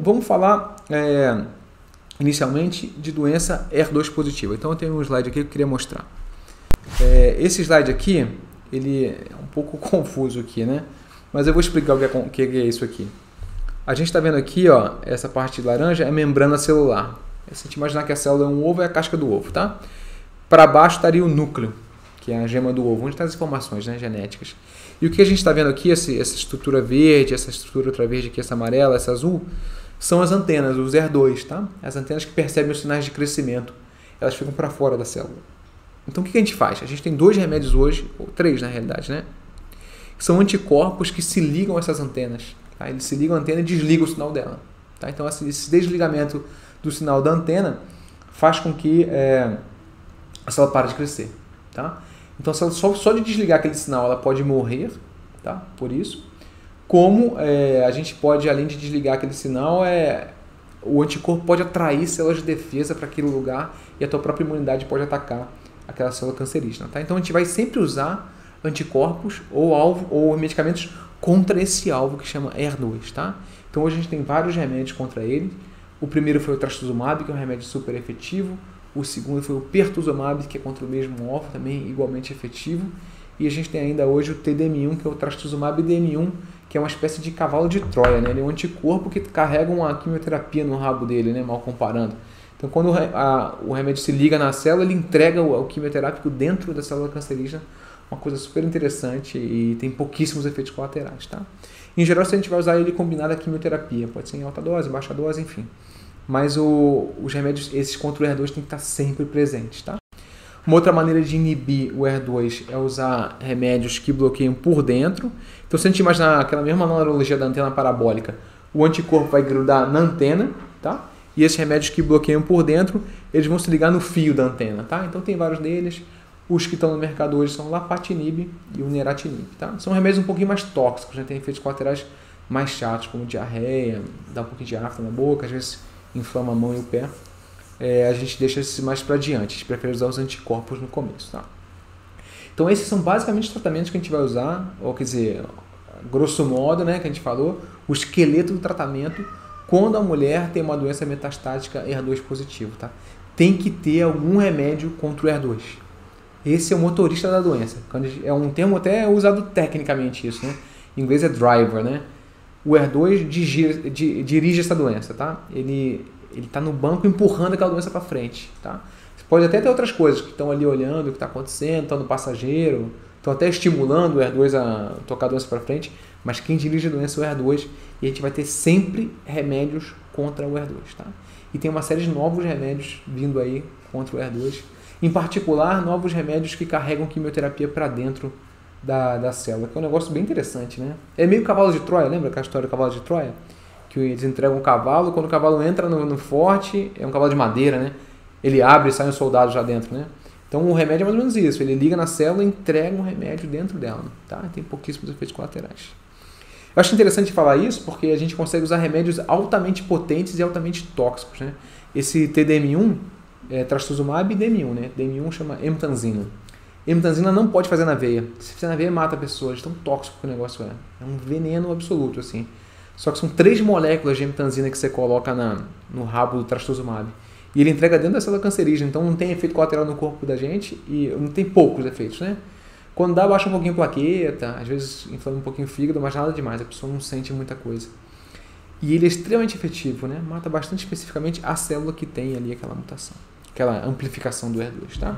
Vamos falar é, inicialmente de doença HER2 positiva. Então eu tenho um slide aqui que eu queria mostrar. É, esse slide aqui, ele é um pouco confuso aqui, né? Mas eu vou explicar o que é, o que é isso aqui. A gente está vendo aqui, ó, essa parte laranja é membrana celular. Se a gente imaginar que a célula é um ovo, é a casca do ovo, tá? Para baixo estaria o núcleo, que é a gema do ovo, onde estão as informações né, genéticas. E o que a gente está vendo aqui, essa estrutura verde, essa estrutura outra verde aqui, essa amarela, essa azul, são as antenas, os ER2, tá? As antenas que percebem os sinais de crescimento. Elas ficam para fora da célula. Então o que a gente faz? A gente tem dois remédios hoje, ou três na realidade, né? São anticorpos que se ligam a essas antenas. Tá? Eles se ligam à antena e desligam o sinal dela. Tá? Então esse desligamento do sinal da antena faz com que é, a célula pare de crescer. Tá? Então a célula só, só de desligar aquele sinal ela pode morrer, tá? por isso. Como é, a gente pode, além de desligar aquele sinal, é, o anticorpo pode atrair células de defesa para aquele lugar e a tua própria imunidade pode atacar aquela célula cancerígena. Tá? Então a gente vai sempre usar anticorpos ou alvo ou medicamentos contra esse alvo que chama ER2, tá? Então hoje a gente tem vários remédios contra ele. O primeiro foi o trastuzumab, que é um remédio super efetivo. O segundo foi o pertuzumab, que é contra o mesmo alvo, também igualmente efetivo. E a gente tem ainda hoje o TDM1, que é o trastuzumab DM1, que é uma espécie de cavalo de Troia, né? Ele é um anticorpo que carrega uma quimioterapia no rabo dele, né? Mal comparando. Então, quando o, a, o remédio se liga na célula, ele entrega o, o quimioterápico dentro da célula cancerígena uma coisa super interessante e tem pouquíssimos efeitos colaterais, tá? Em geral, a gente vai usar ele combinado à quimioterapia, pode ser em alta dose, baixa dose, enfim. Mas o, os remédios, esses R2 tem que estar sempre presentes, tá? Uma outra maneira de inibir o R2 é usar remédios que bloqueiam por dentro. Então, se a gente imaginar aquela mesma analogia da antena parabólica, o anticorpo vai grudar na antena, tá? E esses remédios que bloqueiam por dentro, eles vão se ligar no fio da antena, tá? Então, tem vários deles. Os que estão no mercado hoje são o lapatinib e o neratinib. Tá? São remédios um pouquinho mais tóxicos, né? tem efeitos colaterais mais chatos, como diarreia, dá um pouquinho de afta na boca, às vezes inflama a mão e o pé. É, a gente deixa esses mais para diante, a gente prefere usar os anticorpos no começo. Tá? Então esses são basicamente os tratamentos que a gente vai usar, ou quer dizer, grosso modo, né, que a gente falou, o esqueleto do tratamento quando a mulher tem uma doença metastática HER2 positivo. Tá? Tem que ter algum remédio contra o HER2. Esse é o motorista da doença. É um termo até usado tecnicamente isso, né? Em inglês é driver, né? O ER2 dirige, dirige essa doença, tá? Ele ele está no banco empurrando aquela doença para frente, tá? Você pode até ter outras coisas que estão ali olhando o que está acontecendo, estão no passageiro, estão até estimulando o ER2 a tocar a doença para frente, mas quem dirige a doença é o ER2 e a gente vai ter sempre remédios contra o ER2, tá? E tem uma série de novos remédios vindo aí contra o ER2 em particular, novos remédios que carregam quimioterapia para dentro da, da célula, que é um negócio bem interessante, né? É meio cavalo de Troia, lembra aquela história do cavalo de Troia? Que eles entregam um cavalo, quando o cavalo entra no, no forte, é um cavalo de madeira, né? Ele abre e sai um soldado já dentro, né? Então o remédio é mais ou menos isso, ele liga na célula e entrega um remédio dentro dela, tá? Tem pouquíssimos efeitos colaterais. Eu acho interessante falar isso porque a gente consegue usar remédios altamente potentes e altamente tóxicos, né? Esse TDM1, é, trastuzumab e DM1, né? DM1 chama emtanzina. Emtanzina não pode fazer na veia. Se fizer na veia, mata a pessoa. De tão tóxico que o negócio é. É um veneno absoluto, assim. Só que são três moléculas de emtanzina que você coloca na, no rabo do trastuzumab. E ele entrega dentro da célula cancerígena, então não tem efeito colateral no corpo da gente e não tem poucos efeitos, né? Quando dá, baixa um pouquinho a plaqueta, às vezes inflama um pouquinho o fígado, mas nada demais, a pessoa não sente muita coisa. E ele é extremamente efetivo, né? Mata bastante especificamente a célula que tem ali aquela mutação aquela amplificação do R2, tá?